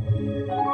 Música